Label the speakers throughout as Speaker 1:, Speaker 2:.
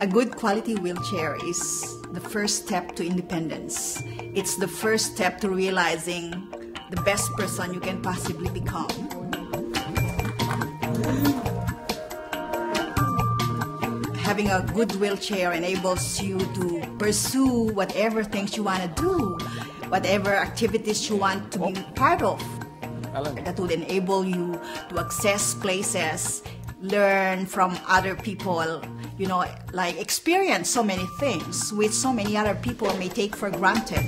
Speaker 1: A good quality wheelchair is the first step to independence. It's the first step to realizing the best person you can possibly become. Having a good wheelchair enables you to pursue whatever things you want to do, whatever activities you want to be part of. That will enable you to access places, learn from other people, you know, like experience so many things which so many other people may take for granted.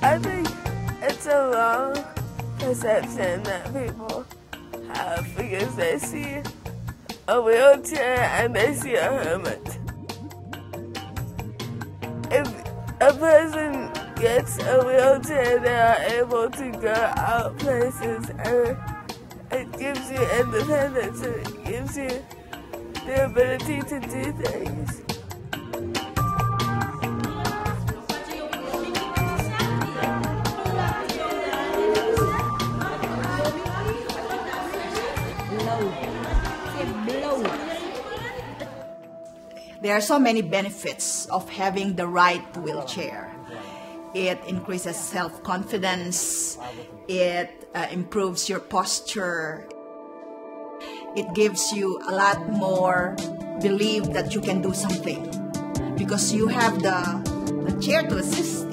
Speaker 2: I think it's a wrong perception that people have because they see a wheelchair and they see a hermit. If a person gets a wheelchair, they are able to go out places and it gives you independence and it gives you the ability to do things.
Speaker 1: There are so many benefits of having the right wheelchair. It increases self confidence, it uh, improves your posture, it gives you a lot more belief that you can do something. Because you have the, the chair to assist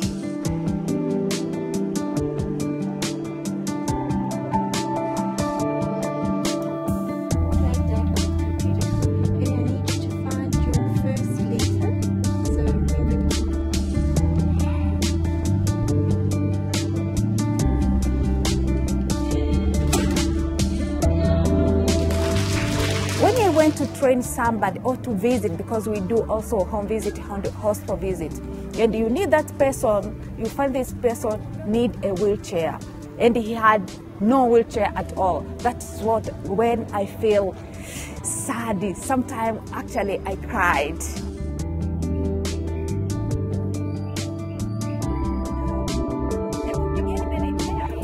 Speaker 3: to train somebody or to visit, because we do also home visit, hospital visit, and you need that person, you find this person need a wheelchair, and he had no wheelchair at all. That's what when I feel sad. Sometimes actually I cried.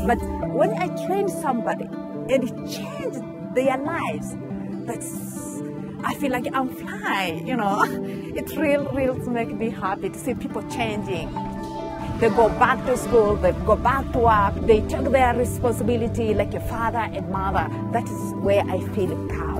Speaker 3: But when I train somebody and it changed their lives, I feel like I'm flying, you know. It's real, real to make me happy to see people changing. They go back to school, they go back to work, they take their responsibility like a father and mother. That is where I feel proud.